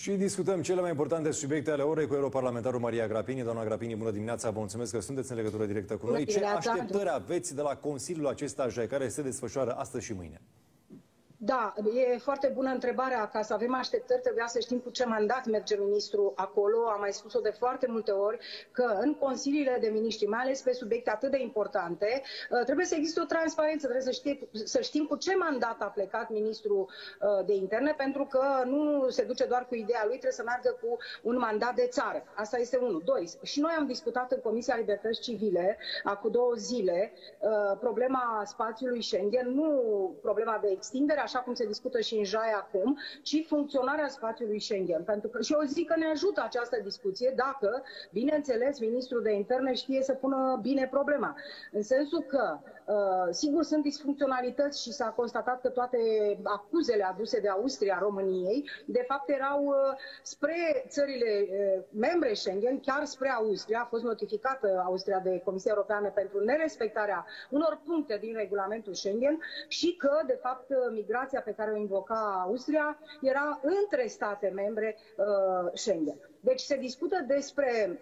Și discutăm cele mai importante subiecte ale orei cu europarlamentarul Maria Grapini. Doamna Grapini, bună dimineața, vă mulțumesc că sunteți în legătură directă cu noi. Ce așteptări aveți de la Consiliul acesta care se desfășoară astăzi și mâine? Da, e foarte bună întrebarea. Ca să avem așteptări, trebuia să știm cu ce mandat merge ministrul acolo. Am mai spus-o de foarte multe ori că în consiliile de miniștri, mai ales pe subiecte atât de importante, uh, trebuie să existe o transparență, trebuie să, știe, să știm cu ce mandat a plecat ministrul uh, de interne, pentru că nu se duce doar cu ideea lui, trebuie să meargă cu un mandat de țară. Asta este unul. Doi, și noi am discutat în Comisia Libertăți Civile, acum două zile, uh, problema spațiului Schengen, nu problema de extindere, așa cum se discută și în JAI acum, ci funcționarea spațiului Schengen. Pentru că, și eu zic că ne ajută această discuție dacă, bineînțeles, ministrul de interne știe să pună bine problema. În sensul că, uh, sigur, sunt disfuncționalități și s-a constatat că toate acuzele aduse de Austria României, de fapt, erau uh, spre țările uh, membre Schengen, chiar spre Austria. A fost notificată Austria de Comisia Europeană pentru nerespectarea unor puncte din regulamentul Schengen și că, de fapt, migrația pe care o invoca Austria era între state membre uh, Schengen. Deci se discută despre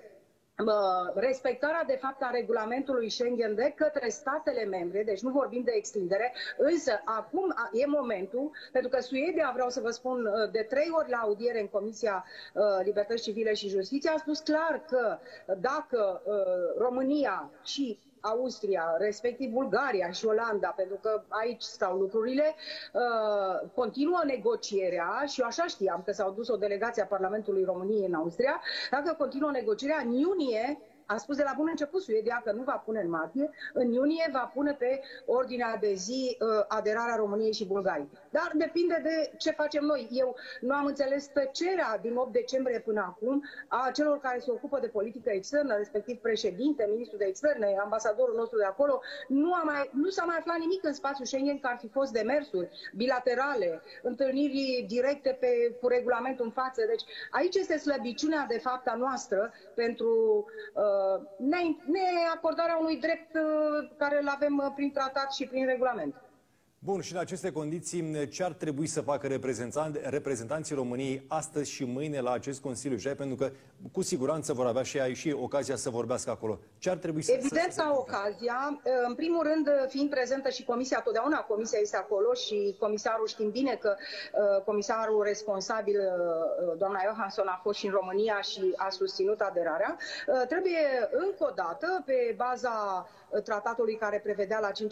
uh, respectarea de fapt a regulamentului Schengen de către statele membre, deci nu vorbim de extindere, însă acum e momentul, pentru că Suedia, vreau să vă spun, uh, de trei ori la audiere în Comisia Libertăți Civile și Justiție, a spus clar că dacă România și Austria, respectiv Bulgaria și Olanda, pentru că aici stau lucrurile, uh, continuă negocierea și eu așa știam că s-au dus o delegație a Parlamentului României în Austria, dacă continuă negocierea, în iunie a spus de la bun început Suedia că nu va pune în martie, în iunie va pune pe ordinea de zi uh, aderarea României și Bulgariei. Dar depinde de ce facem noi. Eu nu am înțeles tăcerea din 8 decembrie până acum a celor care se ocupă de politică externă, respectiv președinte, ministrul de externe, ambasadorul nostru de acolo. Nu, a mai, nu s-a mai aflat nimic în spațiul Schengen că ar fi fost demersuri bilaterale, întâlniri directe pe, cu regulamentul în față. Deci aici este slăbiciunea de fapt a noastră pentru uh, neacordarea unui drept uh, care îl avem uh, prin tratat și prin regulament. Bun, și în aceste condiții, ce ar trebui să facă reprezentanții României astăzi și mâine la acest Consiliu Jai? Pentru că, cu siguranță, vor avea și ei și ocazia să vorbească acolo. Ce ar trebui să Evident, să, să, ocazia. În primul rând, fiind prezentă și Comisia, totdeauna Comisia este acolo și comisarul, știm bine că uh, comisarul responsabil, uh, doamna Johansson, a fost și în România și a susținut aderarea. Uh, trebuie, încă o dată, pe baza tratatului care prevedea la 5